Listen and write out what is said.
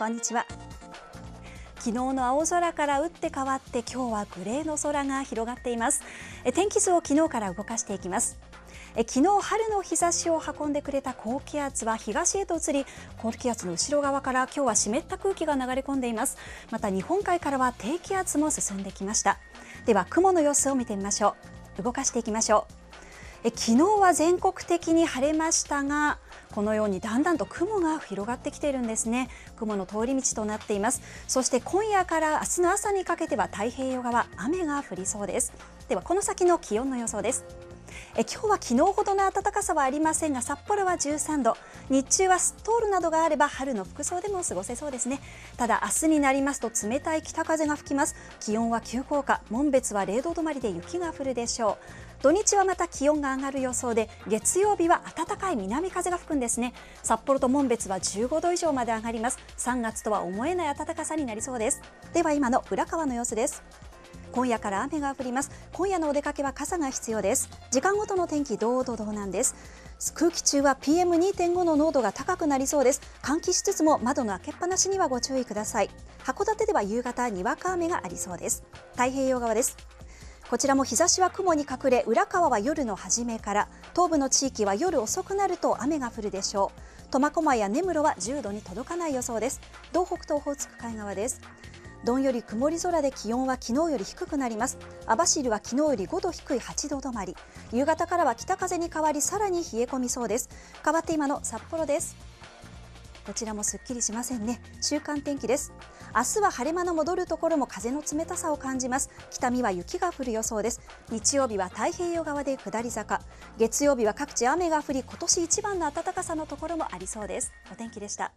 こんにちは。昨日の青空から打って変わって今日はグレーの空が広がっています。天気図を昨日から動かしていきます。昨日春の日差しを運んでくれた高気圧は東へと移り高気圧の後ろ側から今日は湿った空気が流れ込んでいます。また日本海からは低気圧も進んできました。では雲の様子を見てみましょう。動かしていきましょう。え昨日は全国的に晴れましたがこのようにだんだんと雲が広がってきているんですね。雲の通り道となっています。そして今夜から明日の朝にかけては太平洋側雨が降りそうです。ではこの先の気温の予想です。え今日は昨日ほどの暖かさはありませんが札幌は13度。日中はストールなどがあれば春の服装でも過ごせそうですね。ただ明日になりますと冷たい北風が吹きます。気温は急降下。門別は0度止まりで雪が降るでしょう。土日はまた気温が上がる予想で月曜日は暖かい南風が吹くんですね。札幌と門別は15度以上まで上がります。3月とは思えない暖かさになりそうです。では今の浦川の様子です。今夜から雨が降ります。今夜のお出かけは傘が必要です。時間ごとの天気堂々同なんです。空気中は PM2.5 の濃度が高くなりそうです。換気しつつも窓の開けっぱなしにはご注意ください。函館では夕方にわか雨がありそうです。太平洋側です。こちらも日差しは雲に隠れ浦川は夜の初めから東部の地域は夜遅くなると雨が降るでしょう。苫小牧や根室は10度に届かない予想です。道北とオホーツク海側です。どんより曇り空で気温は昨日より低くなります。網走は昨日より5度低い8度止まり。夕方からは北風に変わりさらに冷え込みそうです。変わって今の札幌です。こちらもすっきりしませんね。週間天気です。明日は晴れ間の戻るところも風の冷たさを感じます。北見は雪が降る予想です。日曜日は太平洋側で下り坂。月曜日は各地雨が降り今年一番の暖かさのところもありそうです。お天気でした。